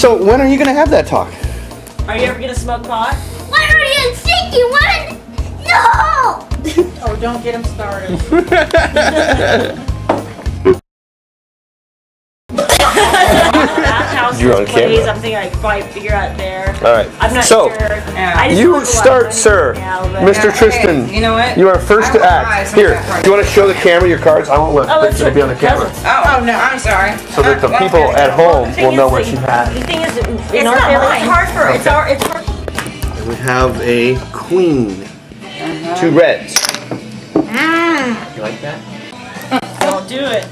So when are you gonna have that talk? Are you ever gonna smoke pot? What are you thinking? What? No! Oh, don't get him started. house You're on plays. camera. I'm thinking I could probably figure out there. All right. I'm not so, sure. Yeah. You want to go out start, sir. now, Mr. Okay, uh, Tristan. You know what? You are first to act. Here, do you want to show the camera your cards? I won't let Oh, that's Victor right. be on the camera. Cousins. Oh, no, I'm sorry. So that the Uh, people okay. at home The thing will know what like, you have. The thing is, in It's our not family, mine. it's hard for it's our it's hard. And we have a queen. Uh-huh. Two reds. Mm. You like that? Don't do it.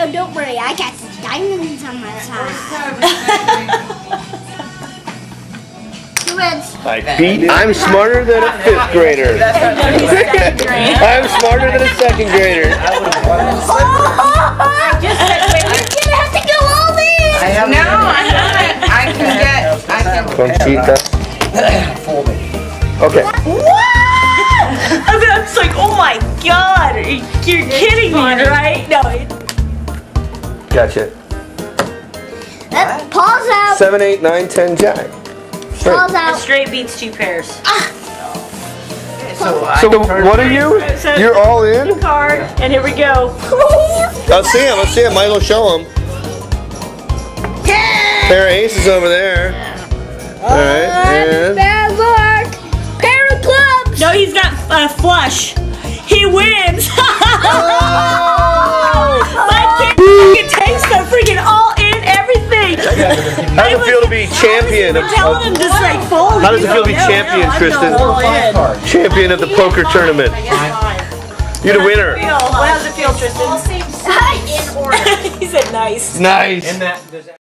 Oh, don't worry. I got some diamonds on my side. Two reds. I beat. I'm smarter than a fifth grader. I'm smarter than a second grader. Just You're gonna have to go all in. No, I'm not. I can get, I can. Conchita. Okay. I mean, I'm just like, oh my god, you- you're kidding me, right? No, it, Gotcha. Let's pause out. Seven, eight, nine, ten, jack. Straight. Pause a straight beats two pairs. So So what are you? So- You're all in? Card, and here we go. Let's see him. Let's see him. Might as well show him. Pair of aces over there. All right. And Bad luck. Pair of clubs. No, he's got uh, flush. He wins. My how does it feel to be champion of, I'm telling him just like fold. How does it feel to be No, no, champion, Tristan? going all in. champion of the poker tournament? You're the winner. How does it feel, Tristan? All seems in order. he said nice. Nice.